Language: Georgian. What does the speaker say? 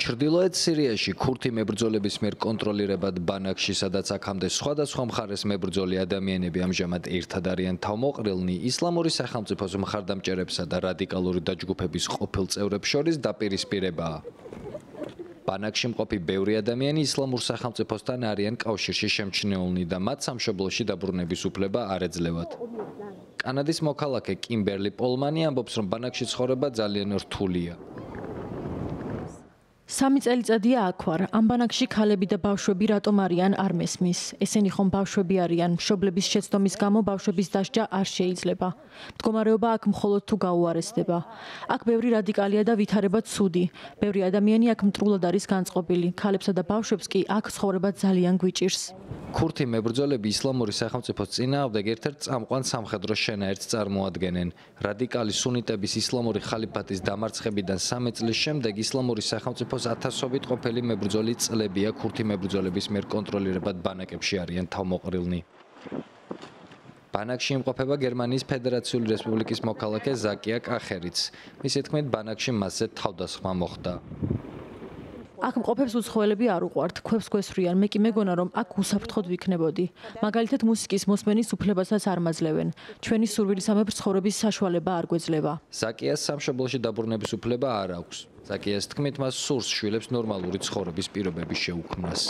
ჩრდილოეთ სირიაში ქურთი მებრძოლების მიერ კონტროლირებად ბანაკში, სადაც აქამდე სხვადასხვა მხარეს მებრძოლი ადამიანები ამჟამად ერთად არიან თავმოყრილნი, ისლამური სახელმწიფოს მხარდამჭერებსა და რადიკალური დაჯგუფების ყოფილ წევრებს შორის დაპირისპირებაა. ბანაკში მყოფი ბევრი ადამიანი ისლამურ სახელმწიფოსთან არიან კავშირში შემჩნეულნი და მათ სამშობლოში დაბრუნების უფლება არ ეძლევათ. კანადის მოქალაქე კიმბერლი პოლმანი ამბობს, რომ ბანაკში ცხოვრება ძალიან რთულია. სამი წელიწადია აქ ვარ. ამ ბანაკში ქალები და ბავშვები რატომ არიან არ მესმის. ესენი ხომ ბავშვები არიან. მშობლების შეცდომის გამო ბავშვების დასჯა არ შეიძლება. მდგომარეობა აქ მხოლოდ თუ გაუარესდება. აქ ბევრი რადიკალია და ვითარება ცუდი. ბევრი ადამიანი აქ მტრულად არის განწყობილი. ქალებსა და ბავშვებს კი აქ ცხოვრება ძალიან გვიჭირს. ქურთი მებრძოლები ისლამური სახელმწიფოს წინააღმდეგ ერთ-ერთ წამყვან სამხედრო შენაერთს წარმოადგენენ. რადიკალი სუნიტების ისლამური ხალიფატის დამარცხებიდან 3 წლის შემდეგ ისლამური სახელმწიფო საქართველოს ათასობით ყოფილი მებრძოლი წლებია ქურთი მებრძოლების მიერ კონტროლირებად ბანაკებში არიან თავმოყრილნი. ბანაკში იმყოფება გერმანიის ფედერაციული რესპუბლიკის მოქალაქე ზაკია კახერიც. მისი თქმით, ბანაკში მასზე თავდასხმა მოხდა. აქ მყოფებს უცხოელები არ უყვართ, ქვებს გვესვრიან, მე კი მეგონა რომ აქ უსაფრთხოდ ვიქნებოდი. მაგალითად მუსიკის მოსმენის უფლებასაც არ მაძლევენ. ჩვენი სურვილისამებრ ცხოვრების საშუალება არ გვეძლება. ზაკიას სამშობლოში დაბრუნების უფლება არ აქვს. ზაკიას თქმით, მას სურს შვილებს ნორმალური ცხოვრების პირობების შეუქმნას.